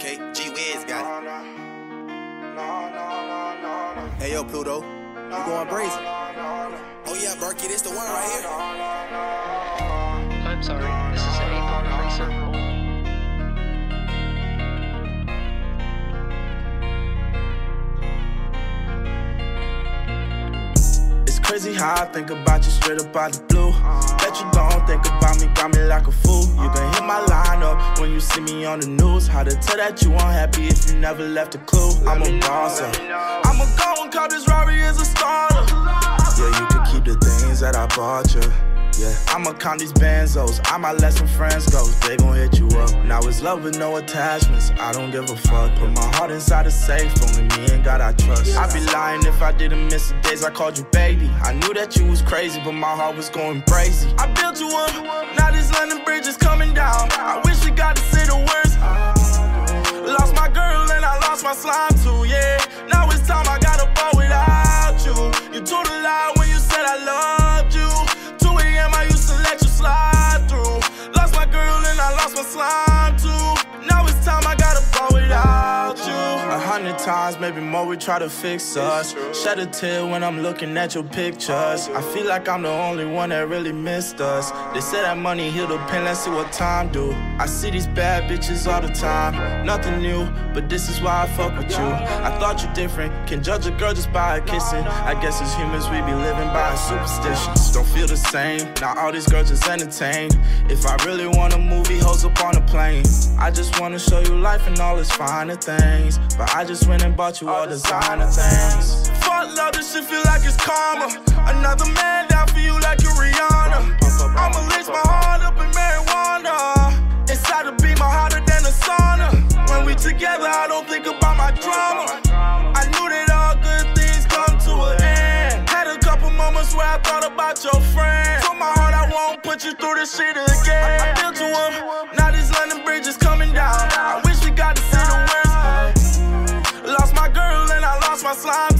Okay, G Wiz got it. Hey yo, Pluto, you going brazen? Oh yeah, Berkey, this the one right here. I'm sorry, this is an 8 free server. It's crazy how I think about you straight up out the blue. Bet you don't think about me, got see me on the news. How to tell that you unhappy if you never left a clue. I'm a boss, I'ma go and call this Rory as a starter. Yeah, you can keep the things that I bought you. Yeah, I'ma count these benzos. I might let some friends go. They gon' you up. Love with no attachments. I don't give a fuck. Put my heart inside a safe. Only me and God I trust. I'd be lying if I didn't miss the days I called you baby. I knew that you was crazy, but my heart was going crazy. I built you up. Now this London Bridge is coming down. I wish we got to say the times, maybe more, we try to fix us. Shed a tear when I'm looking at your pictures. I feel like I'm the only one that really missed us. They say that money heal the pain, let's see what time do. I see these bad bitches all the time. Nothing new, but this is why I fuck with you. I thought you different, can judge a girl just by her kissing. I guess as humans we be living by superstitions. Don't feel the same, now all these girls just entertain. If I really want a movie, hoes up on a plane. I just wanna show you life and all its finer things. But I just went and bought you all designer things. Fuck love, this shit feel like it's karma. Another man down for you like you're Rihanna. I'ma lace my heart up in marijuana. Inside the beam, I'm hotter than a sauna. When we together, I don't think about my drama. I knew that all good things come to an end. Had a couple moments where I thought about your friend. Told my heart I won't put you through this shit again. slime